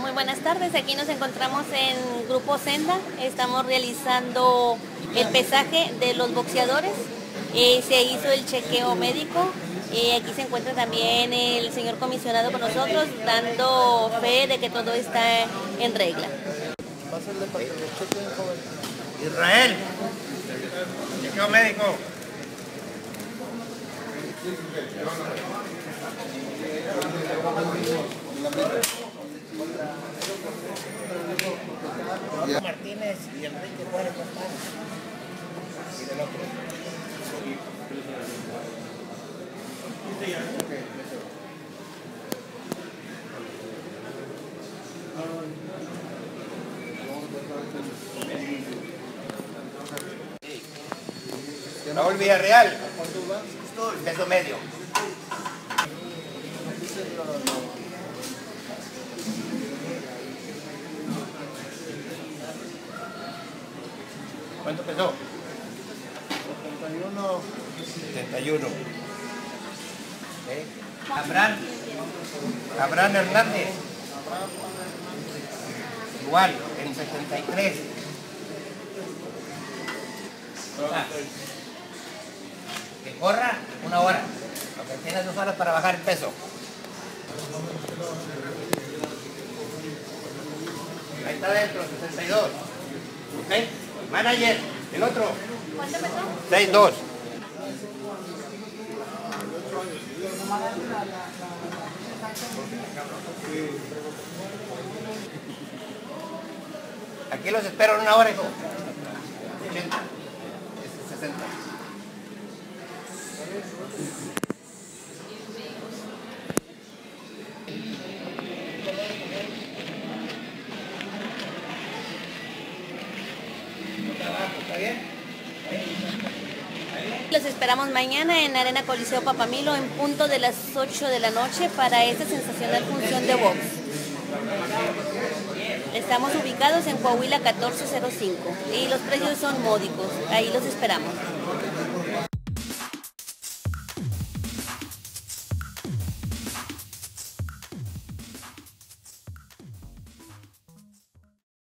Muy buenas tardes, aquí nos encontramos en Grupo Senda, estamos realizando el pesaje de los boxeadores, eh, se hizo el chequeo médico, eh, aquí se encuentra también el señor comisionado con nosotros dando fe de que todo está en regla. Israel, chequeo médico. Martínez y Enrique Juárez Y del otro. Raúl Villarreal, peso medio. ¿Cuánto pesó? 71. 71. ¿Eh? Abraham. Abraham Hernández. Igual, en 73. Ah. Que corra una hora. Porque tienes dos horas para bajar el peso. Ahí está dentro, 62. ¿Ok? Manager, el otro. ¿Cuánto pesó? 6-2. Aquí los espero en una hora, hijo. 80. Este, 60. Los esperamos mañana en Arena Coliseo Papamilo en punto de las 8 de la noche para esta sensacional función de box. Estamos ubicados en Coahuila 1405 y los precios son módicos. Ahí los esperamos.